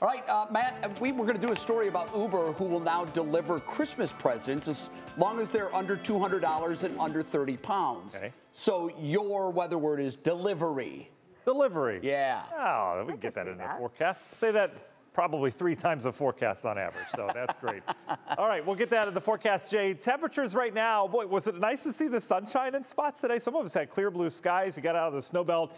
All right, uh, Matt, we were going to do a story about Uber who will now deliver Christmas presents as long as they're under $200 and under 30 pounds. Okay. So your weather word is delivery. Delivery. Yeah. Oh, we can get that in the forecast. Say that probably three times the forecast on average. So that's great. All right, we'll get that in the forecast, Jay. Temperatures right now, boy, was it nice to see the sunshine in spots today? Some of us had clear blue skies. You got out of the snow belt.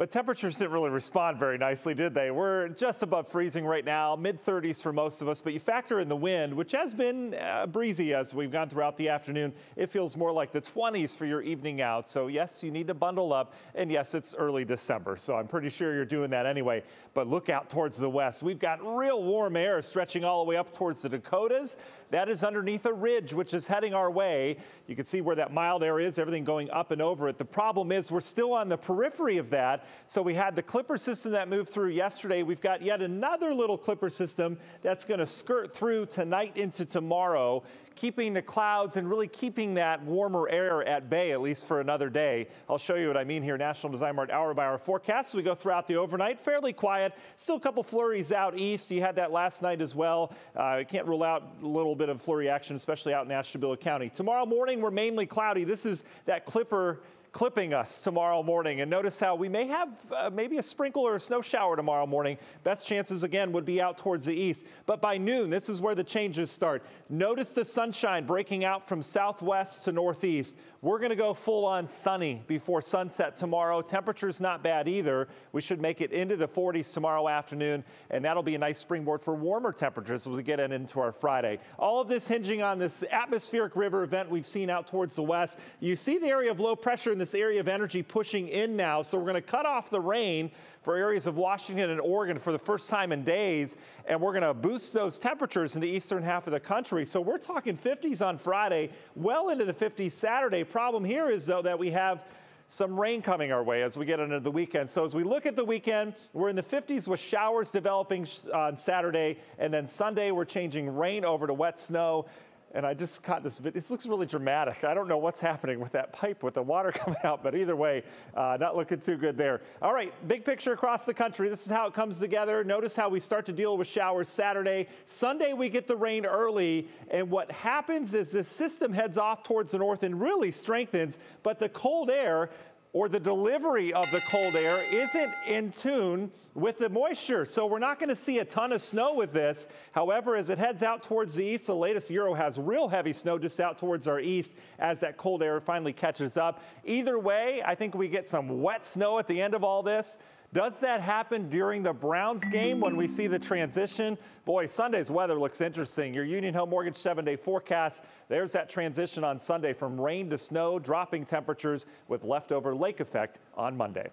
But temperatures didn't really respond very nicely, did they? We're just above freezing right now, mid 30s for most of us. But you factor in the wind, which has been uh, breezy as we've gone throughout the afternoon. It feels more like the 20s for your evening out. So, yes, you need to bundle up. And yes, it's early December. So, I'm pretty sure you're doing that anyway. But look out towards the west. We've got real warm air stretching all the way up towards the Dakotas. That is underneath a ridge, which is heading our way. You can see where that mild air is, everything going up and over it. The problem is we're still on the periphery of that. So we had the clipper system that moved through yesterday. We've got yet another little clipper system that's going to skirt through tonight into tomorrow keeping the clouds and really keeping that warmer air at bay, at least for another day. I'll show you what I mean here. National Design Mart hour by hour forecast. We go throughout the overnight, fairly quiet. Still a couple flurries out east. You had that last night as well. Uh, can't rule out a little bit of flurry action, especially out in Ashtabula County. Tomorrow morning, we're mainly cloudy. This is that clipper clipping us tomorrow morning. And notice how we may have uh, maybe a sprinkle or a snow shower tomorrow morning. Best chances again would be out towards the east. But by noon, this is where the changes start. Notice the sunshine breaking out from southwest to northeast. We're going to go full on sunny before sunset tomorrow. Temperature's not bad either. We should make it into the 40s tomorrow afternoon, and that'll be a nice springboard for warmer temperatures as we get into our Friday. All of this hinging on this atmospheric river event we've seen out towards the west. You see the area of low pressure in this area of energy pushing in now, so we're going to cut off the rain for areas of Washington and Oregon for the first time in days, and we're going to boost those temperatures in the eastern half of the country. So we're talking 50s on Friday, well into the 50s Saturday. Problem here is, though, that we have some rain coming our way as we get into the weekend. So as we look at the weekend, we're in the 50s with showers developing uh, on Saturday, and then Sunday we're changing rain over to wet snow and I just caught this. This looks really dramatic. I don't know what's happening with that pipe with the water coming out, but either way, uh, not looking too good there. All right, big picture across the country. This is how it comes together. Notice how we start to deal with showers Saturday. Sunday, we get the rain early, and what happens is this system heads off towards the north and really strengthens, but the cold air or the delivery of the cold air isn't in tune with the moisture. So we're not going to see a ton of snow with this. However, as it heads out towards the east, the latest Euro has real heavy snow just out towards our east as that cold air finally catches up. Either way, I think we get some wet snow at the end of all this. Does that happen during the Browns game when we see the transition? Boy, Sunday's weather looks interesting. Your Union Home Mortgage seven day forecast. There's that transition on Sunday from rain to snow, dropping temperatures with leftover lake effect on Monday.